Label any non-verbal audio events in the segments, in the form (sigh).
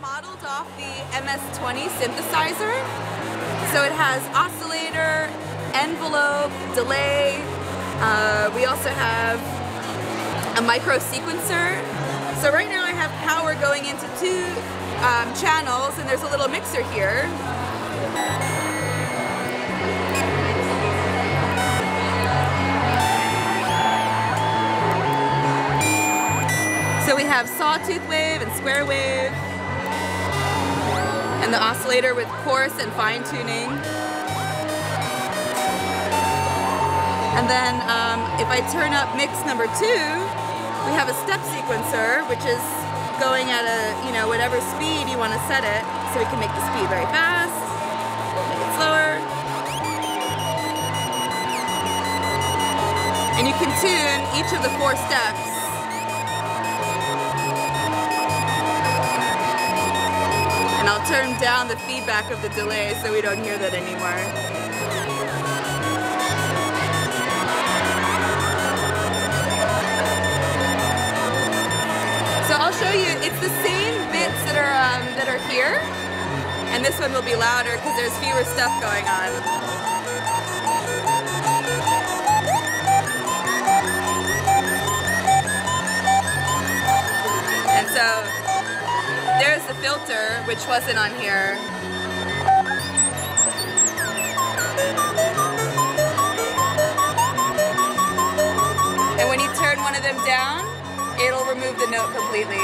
modeled off the MS-20 synthesizer. So it has oscillator, envelope, delay. Uh, we also have a micro sequencer. So right now I have power going into two um, channels and there's a little mixer here. So we have sawtooth wave and square wave and the oscillator with coarse and fine tuning. And then um, if I turn up mix number two, we have a step sequencer, which is going at a, you know, whatever speed you want to set it. So we can make the speed very fast, make it slower. And you can tune each of the four steps And I'll turn down the feedback of the delay so we don't hear that anymore. So I'll show you, it's the same bits that are, um, that are here, and this one will be louder because there's fewer stuff going on. And so there's the filter, which wasn't on here. And when you turn one of them down, it'll remove the note completely.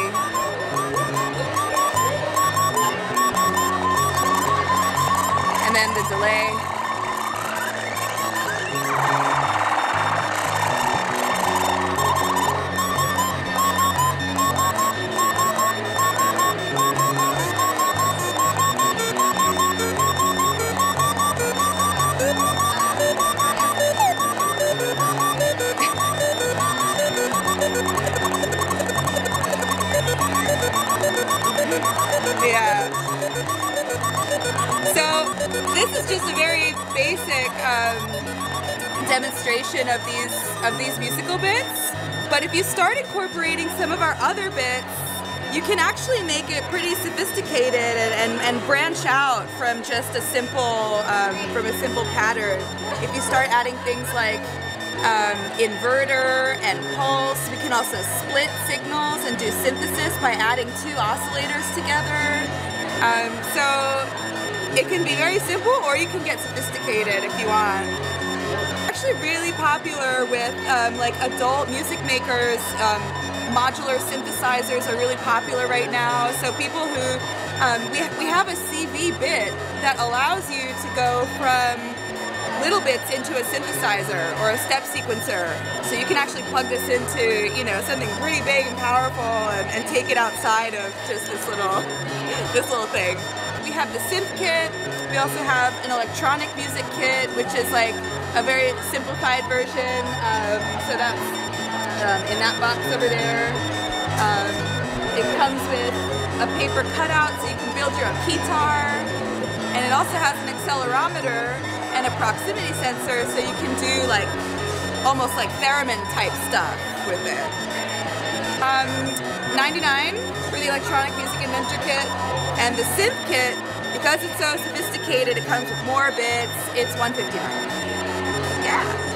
And then the delay. Yeah. So this is just a very basic um, demonstration of these of these musical bits. But if you start incorporating some of our other bits, you can actually make it pretty sophisticated and, and, and branch out from just a simple um, from a simple pattern. If you start adding things like um, inverter and pulse. Also split signals and do synthesis by adding two oscillators together. Um, so it can be very simple or you can get sophisticated if you want. Actually really popular with um, like adult music makers. Um, modular synthesizers are really popular right now. So people who, um, we, we have a CV bit that allows you to go from littleBits into a synthesizer or a step sequencer. So you can actually plug this into, you know, something pretty big and powerful and, and take it outside of just this little, (laughs) this little thing. We have the synth kit. We also have an electronic music kit, which is like a very simplified version. Um, so that's um, in that box over there. Um, it comes with a paper cutout so you can build your own keytar. And it also has an accelerometer and a proximity sensor so you can do like almost like theremin type stuff with it. Um, 99 for the electronic music inventor kit. And the synth kit because it's so sophisticated it comes with more bits. It's 159 yeah